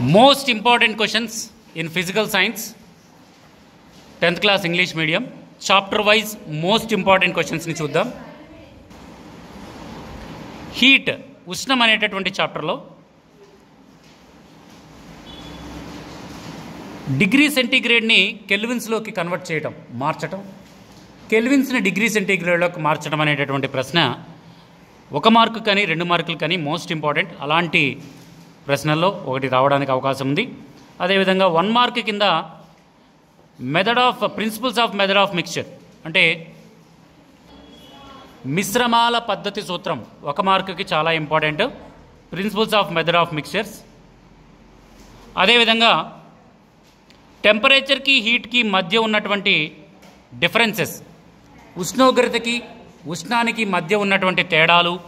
Most important questions in physical science tenth class English medium chapter wise most important క్వశ్చన్స్ని చూద్దాం. Heat ఉష్ణం అనేటటువంటి చాప్టర్లో degree సెంటీగ్రేడ్ని కెల్విన్స్లోకి convert చేయటం మార్చటం. కెల్విన్స్ని డిగ్రీ సెంటీగ్రేడ్లోకి మార్చడం అనేటటువంటి ప్రశ్న ఒక మార్కు కానీ రెండు మార్కులు కానీ మోస్ట్ ఇంపార్టెంట్ అలాంటి ప్రశ్నల్లో ఒకటి రావడానికి అవకాశం ఉంది. అదేవిధంగా వన్ మార్క్ కింద method of principles of method of mixture. అంటే మిశ్రమాల పద్ధతి సూత్రం ఒక మార్కుకి చాలా important. Principles of method of mixtures. అదేవిధంగా టెంపరేచర్కి హీట్కి మధ్య ఉన్నటువంటి డిఫరెన్సెస్. ఉష్ణోగ్రతకి ఉష్ణానికి మధ్య ఉన్నటువంటి తేడాలు.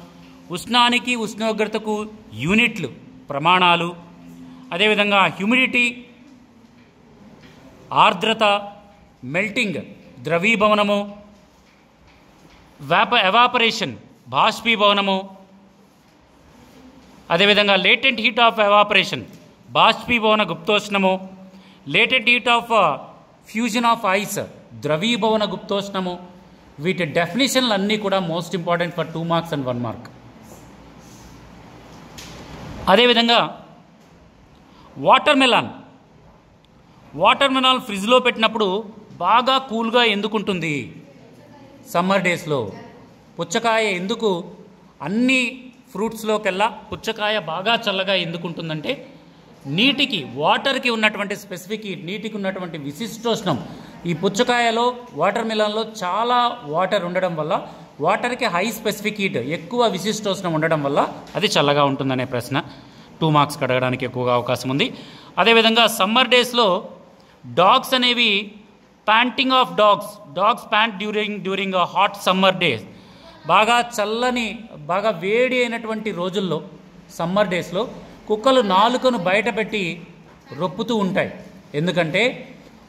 ఉష్ణానికి ఉష్ణోగ్రతకు యూనిట్లు. ప్రమాణాలు అదేవిధంగా హ్యూమిడిటీ ఆర్ద్రత మెల్టింగ్ ద్రవీభవనము వ్యాప ఎవాపరేషన్ బాష్పీభవనము అదేవిధంగా లేటెంట్ హీట్ ఆఫ్ ఎవాపరేషన్ బాష్పీభవన గుప్తోష్ణము latent heat of fusion of ice ద్రవీభవన గుప్తోష్ణము. వీటి డెఫినేషన్లు అన్నీ కూడా most important for two marks and one mark అదేవిధంగా వాటర్ మెలాన్ వాటర్ మెలాన్ ఫ్రిడ్జ్లో పెట్టినప్పుడు బాగా కూల్గా ఎందుకుంటుంది? సమ్మర్ డేస్లో. పుచ్చకాయ ఎందుకు అన్ని ఫ్రూట్స్లోకెల్లా పుచ్చకాయ బాగా చల్లగా ఎందుకుంటుందంటే నీటికి వాటర్కి ఉన్నటువంటి స్పెసిఫిక్ నీటికి ఉన్నటువంటి విశిష్టోష్ణం. ఈ పుచ్చకాయలో వాటర్ మిలన్లో చాలా వాటర్ ఉండడం వల్ల వాటర్కి హై స్పెసిఫిక్ హీట్ ఎక్కువ విశిష్టోష్ణం ఉండడం వల్ల అది చల్లగా ఉంటుందనే ప్రశ్న. టూ మార్క్స్ కడగడానికి ఎక్కువగా అవకాశం ఉంది. అదేవిధంగా సమ్మర్ డేస్లో డాగ్స్ అనేవి panting of dogs dogs pant during during hot summer days బాగా చల్లని బాగా వేడి అయినటువంటి రోజుల్లో సమ్మర్ డేస్లో కుక్కలు నాలుకను బయటపెట్టి రొప్పుతూ ఉంటాయి. ఎందుకంటే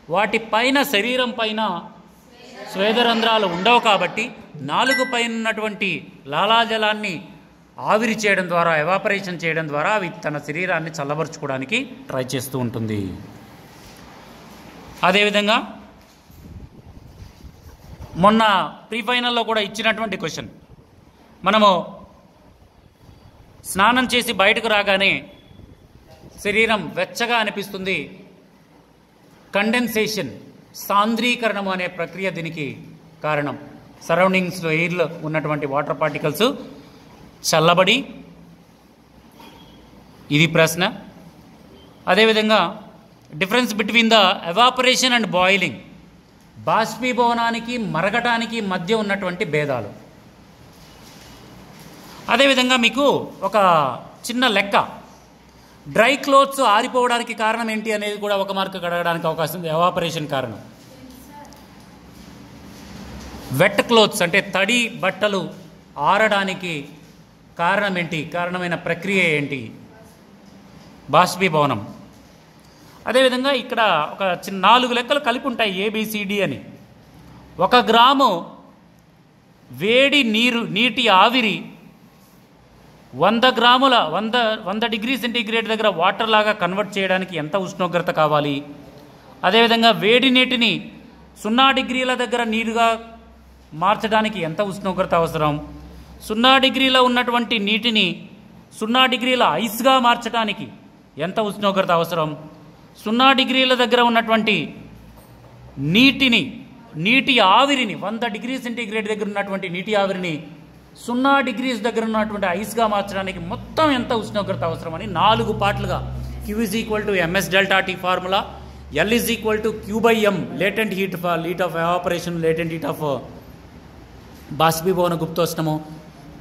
వాటి పైన శరీరం పైన స్వేదరంధ్రాలు ఉండవు కాబట్టి నాలుగు పైన ఉన్నటువంటి లాలాజలాన్ని ఆవిరి చేయడం ద్వారా ఎవాపరేషన్ చేయడం ద్వారా అవి తన శరీరాన్ని చల్లబరుచుకోవడానికి ట్రై చేస్తూ ఉంటుంది. అదేవిధంగా మొన్న ప్రీ ఫైనల్లో కూడా ఇచ్చినటువంటి క్వశ్చన్ మనము స్నానం చేసి బయటకు రాగానే శరీరం వెచ్చగా అనిపిస్తుంది. కండెన్సేషన్ సాంద్రీకరణం అనే ప్రక్రియ దీనికి కారణం. సరౌండింగ్స్లో ఎయిర్లో ఉన్నటువంటి వాటర్ పార్టికల్స్ చల్లబడి ఇది ప్రశ్న. అదేవిధంగా difference between the evaporation and boiling. బాష్పీభవనానికి మరగటానికి మధ్య ఉన్నటువంటి భేదాలు. అదేవిధంగా మీకు ఒక చిన్న లెక్క. డ్రై క్లోత్స్ ఆరిపోవడానికి కారణం ఏంటి అనేది కూడా ఒక మార్క్ అడగడానికి అవకాశం ఉంది. ఎవాపరేషన్ కారణం. వెట్ క్లోత్స్ అంటే తడి బట్టలు ఆరడానికి కారణం ఏంటి కారణమైన ప్రక్రియ ఏంటి? బాష్పీభవనం. అదేవిధంగా ఇక్కడ ఒక చిన్న నాలుగు లెక్కలు కలిపి ఉంటాయి ఏబిసిడి అని. ఒక గ్రాము వేడి నీరు నీటి ఆవిరి వంద గ్రాముల వంద వంద డిగ్రీ సెంటీగ్రేడ్ దగ్గర వాటర్ లాగా కన్వర్ట్ చేయడానికి ఎంత ఉష్ణోగ్రత కావాలి? అదేవిధంగా వేడి నీటిని సున్నా డిగ్రీల దగ్గర నీరుగా మార్చడానికి ఎంత ఉష్ణోగ్రత అవసరం? సున్నా డిగ్రీలో ఉన్నటువంటి నీటిని సున్నా డిగ్రీల ఐస్గా మార్చడానికి ఎంత ఉష్ణోగ్రత అవసరం? సున్నా డిగ్రీల దగ్గర ఉన్నటువంటి నీటిని నీటి ఆవిరిని వంద డిగ్రీ సెంటీగ్రేడ్ దగ్గర ఉన్నటువంటి నీటి ఆవిరిని సున్నా డిగ్రీస్ దగ్గర ఉన్నటువంటి ఐస్గా మార్చడానికి మొత్తం ఎంత ఉష్ణోగ్రత అవసరమని నాలుగు పార్ట్లుగా Q is equal to MS delta T formula L is equal to Q by M latent heat heat of evaporation latent heat of బాష్పీభవన గుప్తోష్ణము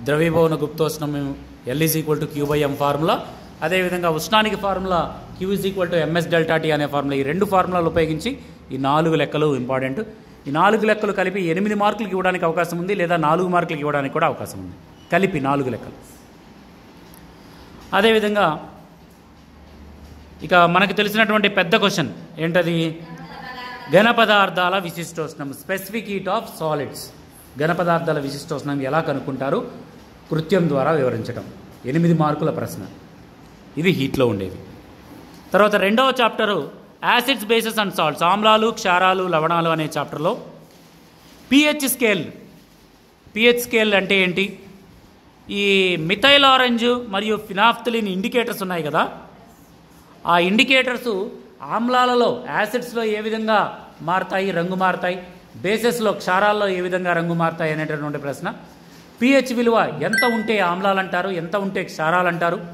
ద్రవీభవన గుప్తోష్ణము L is equal to Q by M formula అదేవిధంగా ఉష్ణానికి formula Q is equal to MS delta T అనే formula ఈ రెండు ఫార్ములాలు ఉపయోగించి ఈ నాలుగు లెక్కలు ఇంపార్టెంట్ ఈ నాలుగు లెక్కలు కలిపి ఎనిమిది మార్కులకు ఇవ్వడానికి అవకాశం ఉంది లేదా నాలుగు మార్కులకు ఇవ్వడానికి కూడా అవకాశం ఉంది. కలిపి నాలుగు లెక్కలు. అదేవిధంగా ఇక మనకు తెలిసినటువంటి పెద్ద క్వశ్చన్ ఏంటది? ఘన పదార్థాల విశిష్టోష్ణం స్పెసిఫిక్ హీట్ ఆఫ్ సాలిడ్స్ ఘన పదార్థాల విశిష్టోష్ణం ఎలా కనుక్కుంటారు కృత్యం ద్వారా వివరించడం ఎనిమిది మార్కుల ప్రశ్న. ఇది హీట్లో ఉండేవి. తర్వాత రెండవ chapter acids bases and salts. ఆమ్లాలు క్షారాలు లవణాలు అనే చాప్టర్లో పిహెచ్ స్కేల్. పిహెచ్ స్కేల్ అంటే ఏంటి? ఈ మిథైల్ ఆరెంజ్ మరియు ఫినాఫ్తలిన్ ఇండికేటర్స్ ఉన్నాయి కదా. ఆ ఇండికేటర్స్ ఆమ్లాలలో యాసిడ్స్లో ఏ విధంగా మారుతాయి రంగు మారుతాయి? బేసెస్లో క్షారాల్లో ఏ విధంగా రంగు మారుతాయి అనేటటువంటి ప్రశ్న. పిహెచ్ విలువ ఎంత ఉంటే ఆమ్లాలు అంటారు ఎంత ఉంటే క్షారాలు అంటారు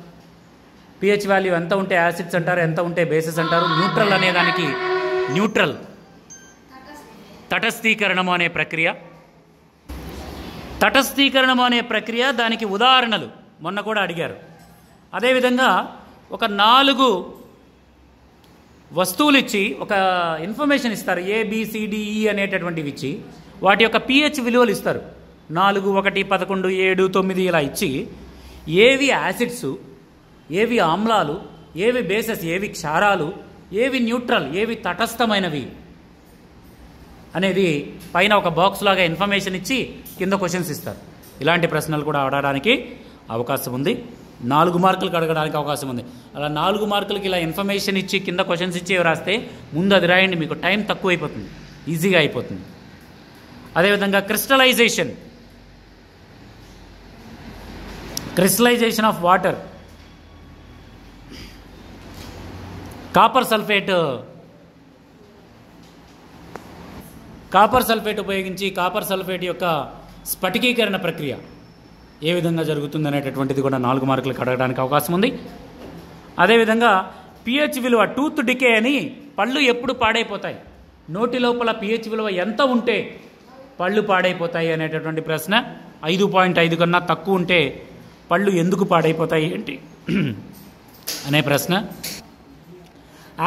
పిహెచ్ వాల్యూ ఎంత ఉంటే యాసిడ్స్ అంటారు ఎంత ఉంటే బేసెస్ అంటారు? న్యూట్రల్ అనే దానికి న్యూట్రల్. తటస్థీకరణము అనే ప్రక్రియ. తటస్థీకరణము అనే ప్రక్రియ దానికి ఉదాహరణలు. మొన్న కూడా అడిగారు. అదేవిధంగా ఒక నాలుగు వస్తువులు ఇచ్చి ఒక ఇన్ఫర్మేషన్ ఇస్తారు ఏబిసిడిఈ e అనేటటువంటివి ఇచ్చి వాటి యొక్క పిహెచ్ విలువలు ఇస్తారు. నాలుగు ఒకటి పదకొండు ఏడు తొమ్మిది ఇలా ఇచ్చి ఏవి యాసిడ్స్ ఏవి ఆమ్లాలు ఏవి బేసెస్ ఏవి క్షారాలు ఏవి న్యూట్రల్ ఏవి తటస్థమైనవి అనేది పైన ఒక బాక్స్ లాగా ఇన్ఫర్మేషన్ ఇచ్చి కింద క్వశ్చన్స్ ఇస్తారు. ఇలాంటి ప్రశ్నలు కూడా అడగడానికి అవకాశం ఉంది. నాలుగు మార్కులకు అడగడానికి అవకాశం ఉంది. అలా నాలుగు మార్కులకి ఇలా ఇన్ఫర్మేషన్ ఇచ్చి కింద క్వశ్చన్స్ ఇచ్చి రాస్తే ముందు అది రాయండి మీకు టైం తక్కువ అయిపోతుంది ఈజీగా అయిపోతుంది. అదేవిధంగా crystallisation crystallisation of water copper sulphate copper sulphate ఉపయోగించి కాపర్ సల్ఫేట్ యొక్క స్ఫటికీకరణ ప్రక్రియ. ఏ విధంగా జరుగుతుంది అనేటటువంటిది కూడా నాలుగు మార్కులకు అడగడానికి అవకాశం ఉంది. అదేవిధంగా పిహెచ్ విలువ టూత్ డికే అని పళ్ళు ఎప్పుడు పాడైపోతాయి? నోటి లోపల పిహెచ్ విలువ ఎంత ఉంటే పళ్ళు పాడైపోతాయి అనేటటువంటి ప్రశ్న ఐదు పాయింట్ ఐదు కన్నా తక్కువ ఉంటే పళ్ళు ఎందుకు పాడైపోతాయి ఏంటి? అనే ప్రశ్న.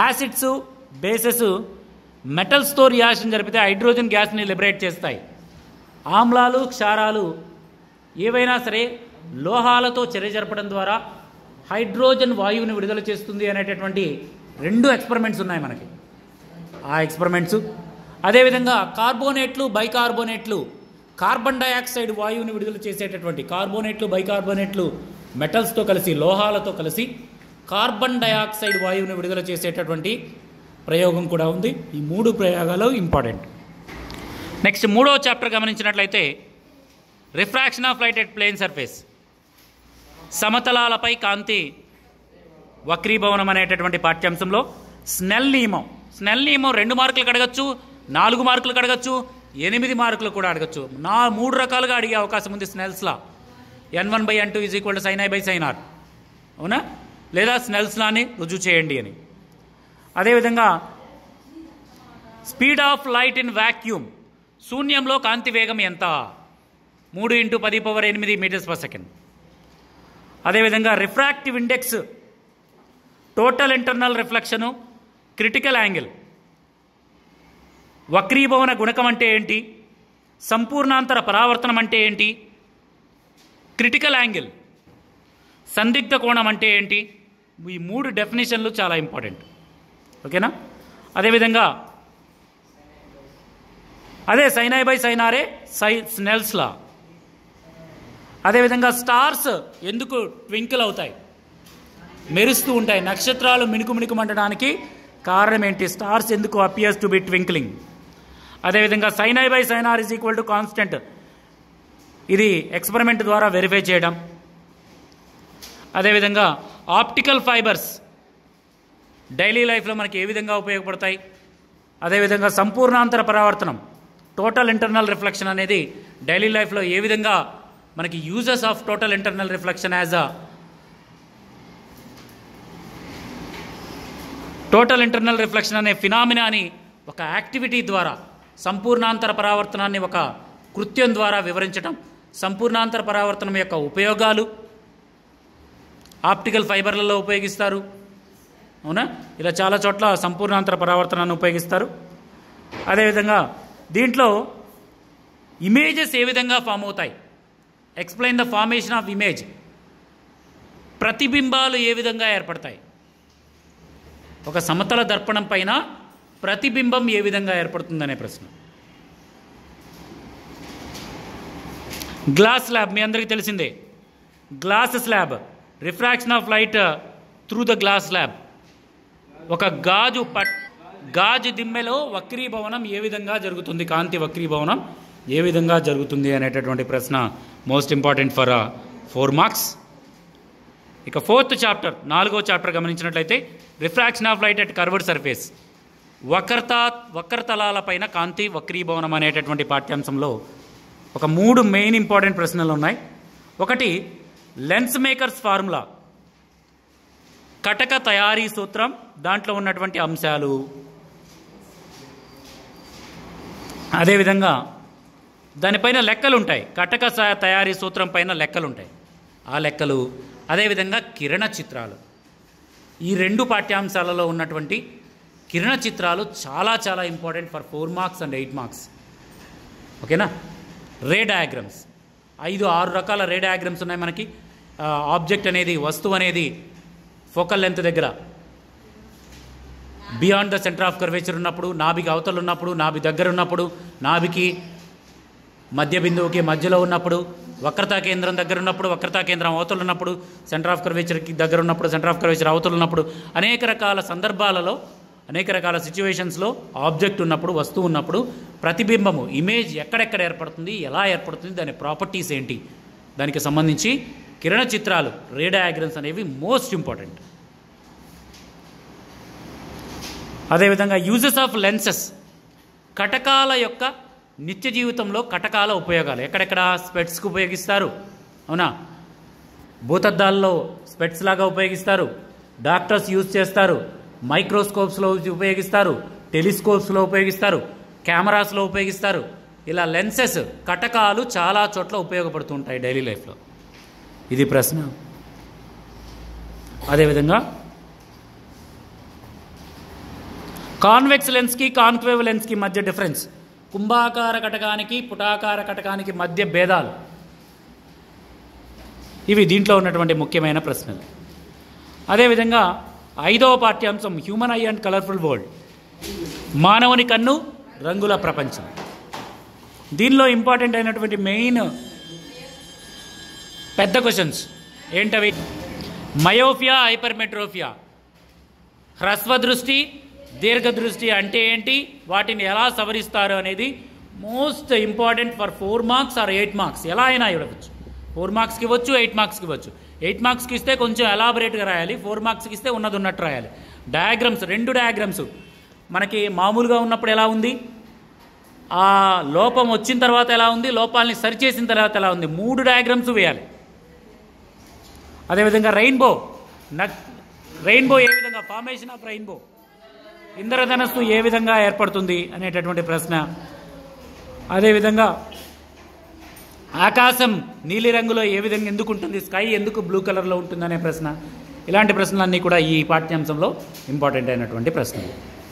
యాసిడ్స్ బేసెస్ మెటల్స్తో రియాక్షన్ జరిపితే హైడ్రోజన్ గ్యాస్ని లిబరేట్ చేస్తాయి. ఆమ్లాలు క్షారాలు ఏవైనా సరే లోహాలతో చర్య జరపడం ద్వారా హైడ్రోజన్ వాయువుని విడుదల చేస్తుంది అనేటటువంటి రెండు ఎక్స్పెరిమెంట్స్ ఉన్నాయి మనకి. ఆ ఎక్స్పెరిమెంట్స్ అదేవిధంగా కార్బోనేట్లు బైకార్బోనేట్లు కార్బన్ డయాక్సైడ్ వాయువుని విడుదల చేసేటటువంటి కార్బోనేట్లు బైకార్బోనేట్లు మెటల్స్తో కలిసి లోహాలతో కలిసి కార్బన్ డయాక్సైడ్ వాయువుని విడుదల చేసేటటువంటి ప్రయోగం కూడా ఉంది. ఈ మూడు ప్రయోగాలు ఇంపార్టెంట్. నెక్స్ట్ మూడో చాప్టర్ గమనించినట్లయితే refraction of light at plane surface సమతలాలపై కాంతి వక్రీభవనం అనేటటువంటి పాఠ్యాంశంలో స్నెల్ నియమం. స్నెల్ నియమం రెండు మార్కులకు అడగచ్చు నాలుగు మార్కులకు అడగచ్చు ఎనిమిది మార్కులు కూడా అడగచ్చు. నా మూడు రకాలుగా అడిగే అవకాశం ఉంది Snell's law N one by N two is equal to sine I by sine R అవునా? లేదా స్నెల్స్లాని రుజువు చేయండి అని. అదేవిధంగా speed of light in vacuum. శూన్యంలో కాంతి వేగం ఎంత? మూడు ఇంటూ పది పవర్ ఎనిమిది మీటర్స్ పర్ సెకండ్ అదేవిధంగా refractive index total internal reflection critical angle వక్రీభవన గుణకం అంటే ఏంటి? సంపూర్ణాంతర పరావర్తనం అంటే ఏంటి? క్రిటికల్ యాంగిల్ సందిగ్ధ కోణం అంటే ఏంటి? ఈ మూడు డెఫినేషన్లు చాలా ఇంపార్టెంట్ ఓకేనా అదేవిధంగా అదే సైనాయ్ బై సైనారే సై స్నెల్స్ లా అదేవిధంగా స్టార్స్ ఎందుకు ట్వింకిల్ అవుతాయి? మెరుస్తూ ఉంటాయి. నక్షత్రాలు మిణుకు మిణుకుమంటడానికి కారణం ఏంటి? స్టార్స్ ఎందుకు అపియర్స్ టు బి ట్వింక్లింగ్ అదేవిధంగా sine I by sine R is equal to constant ఇది ఎక్స్పెరిమెంట్ ద్వారా వెరిఫై చేయడం. అదేవిధంగా ఆప్టికల్ ఫైబర్స్ డైలీ లైఫ్లో మనకి ఏ విధంగా ఉపయోగపడతాయి? అదేవిధంగా సంపూర్ణాంతర పరావర్తనం టోటల్ ఇంటర్నల్ రిఫ్లెక్షన్ అనేది డైలీ లైఫ్లో ఏ విధంగా మనకి uses of total internal reflection as a total internal reflection అనే ఫినామినాని ఒక యాక్టివిటీ ద్వారా సంపూర్ణాంతర పరావర్తనాన్ని ఒక కృత్యం ద్వారా వివరించడం సంపూర్ణాంతర పరావర్తనం యొక్క ఉపయోగాలు ఆప్టికల్ ఫైబర్లలో ఉపయోగిస్తారు. అవునా? ఇలా చాలా చోట్ల సంపూర్ణాంతర పరావర్తనాన్ని ఉపయోగిస్తారు. అదేవిధంగా దీంట్లో ఇమేజెస్ ఏ విధంగా ఫామ్ అవుతాయి? Explain the formation of image ప్రతిబింబాలు ఏ విధంగా ఏర్పడతాయి? ఒక సమతల దర్పణం పైన ప్రతిబింబం ఏ విధంగా ఏర్పడుతుందనే ప్రశ్న. గ్లాస్ స్లాబ్ మీ అందరికీ తెలిసిందే. Glass slab refraction of light through the glass slab ఒక గాజు పట్ గాజు దిమ్మెలో వక్రీభవనం ఏ విధంగా జరుగుతుంది? కాంతి వక్రీభవనం. ఏ విధంగా జరుగుతుంది అనేటటువంటి ప్రశ్న most important for four marks ఇక ఫోర్త్ చాప్టర్ నాలుగో చాప్టర్ గమనించినట్లయితే refraction of light at curved surface వక్రత వక్రతలాలపైన కాంతి వక్రీభవనం అనేటటువంటి పాఠ్యాంశంలో ఒక మూడు మెయిన్ ఇంపార్టెంట్ ప్రశ్నలు ఉన్నాయి. ఒకటి లెన్స్ మేకర్స్ ఫార్ములా కటక తయారీ సూత్రం దాంట్లో ఉన్నటువంటి అంశాలు. అదేవిధంగా దానిపైన లెక్కలు ఉంటాయి కటక తయారీ సూత్రం పైన లెక్కలు ఉంటాయి ఆ లెక్కలు అదేవిధంగా కిరణ చిత్రాలు. ఈ రెండు పాఠ్యాంశాలలో ఉన్నటువంటి కిరణ చిత్రాలు చాలా చాలా important for four marks and eight marks. ఓకేనా? Ray diagrams. ఐదు ఆరు రకాల రే డయాగ్రమ్స్ ఉన్నాయి మనకి. ఆబ్జెక్ట్ అనేది వస్తువు అనేది ఫోకల్ లెంత్ దగ్గర. Beyond the centre of curvature ఉన్నప్పుడు నాభికి అవతలు ఉన్నప్పుడు నాభి దగ్గర ఉన్నప్పుడు నాభికి మధ్య బిందువుకి మధ్యలో ఉన్నప్పుడు వక్రతా కేంద్రం దగ్గర ఉన్నప్పుడు వక్రతా కేంద్రం అవతలు ఉన్నప్పుడు సెంటర్ ఆఫ్ కర్వేచర్కి దగ్గర ఉన్నప్పుడు సెంటర్ ఆఫ్ కర్వేచర్ అవతలు ఉన్నప్పుడు అనేక రకాల సందర్భాలలో అనేక రకాల సిచ్యువేషన్స్లో ఆబ్జెక్ట్ ఉన్నప్పుడు వస్తువు ఉన్నప్పుడు ప్రతిబింబము ఇమేజ్ ఎక్కడెక్కడ ఏర్పడుతుంది ఎలా ఏర్పడుతుంది దాని ప్రాపర్టీస్ ఏంటి? దానికి సంబంధించి కిరణ చిత్రాలు రేడయాగ్రమ్స్ అనేవి మోస్ట్ ఇంపార్టెంట్. అదేవిధంగా యూజెస్ ఆఫ్ లెన్సెస్ కటకాల యొక్క నిత్య జీవితంలో కటకాల ఉపయోగాలు. ఎక్కడెక్కడ స్పెట్స్కి ఉపయోగిస్తారు? అవునా? భూతద్దాల్లో స్పెట్స్ లాగా ఉపయోగిస్తారు. డాక్టర్స్ యూజ్ చేస్తారు. మైక్రోస్కోప్స్లో ఉపయోగిస్తారు. టెలిస్కోప్స్లో ఉపయోగిస్తారు. కెమెరాస్లో ఉపయోగిస్తారు. ఇలా లెన్సెస్ కటకాలు చాలా చోట్ల ఉపయోగపడుతుంటాయి డైలీ లైఫ్లో. ఇది ప్రశ్న. అదేవిధంగా కాన్వెక్స్ లెన్స్కి కాన్క్వేవ్ లెన్స్కి మధ్య డిఫరెన్స్. కుంభాకార కటకానికి పుటాకార కటకానికి మధ్య భేదాలు. ఇవి దీంట్లో ఉన్నటువంటి ముఖ్యమైన ప్రశ్నలు. అదేవిధంగా ఐదవ పాఠ్యాంశం human eye and colourful world. మానవుని కన్ను రంగుల ప్రపంచం. దీనిలో ఇంపార్టెంట్ అయినటువంటి మెయిన్ పెద్ద క్వశ్చన్స్. ఏంటవి? మయోఫియా హైపర్మెట్రోఫియా. హ్రస్వ దృష్టి దీర్ఘదృష్టి అంటే ఏంటి? వాటిని ఎలా సవరిస్తారు అనేది most important for four marks or eight marks. ఎలా అయినా ఇవ్వచ్చు ఫోర్ మార్క్స్కి ఇవ్వచ్చు ఎయిట్ మార్క్స్కి ఇవ్వచ్చు. ఎయిట్ మార్క్స్కి ఇస్తే కొంచెం ఎలాబరేట్గా రాయాలి. ఫోర్ మార్క్స్కి ఇస్తే ఉన్నది ఉన్నట్టు రాయాలి. డయాగ్రమ్స్ రెండు డయాగ్రమ్స్ మనకి మామూలుగా ఉన్నప్పుడు ఎలా ఉంది? ఆ లోపం వచ్చిన తర్వాత ఎలా ఉంది? లోపాలని సరిచేసిన తర్వాత ఎలా ఉంది? మూడు డయాగ్రమ్స్ వేయాలి. అదేవిధంగా రెయిన్బో నక్ రెయిన్బో ఏ విధంగా? ఫార్మేషన్ ఆఫ్ రెయిన్బో ఇంద్రధనస్సు ఏ విధంగా ఏర్పడుతుంది అనేటటువంటి ప్రశ్న. అదేవిధంగా ఆకాశం నీలిరంగులో ఏ విధంగా ఎందుకు ఉంటుంది? స్కై ఎందుకు బ్లూ కలర్లో ఉంటుంది అనే ప్రశ్న. ఇలాంటి ప్రశ్నలన్నీ కూడా ఈ పాఠ్యాంశంలో ఇంపార్టెంట్ అయినటువంటి ప్రశ్నలు.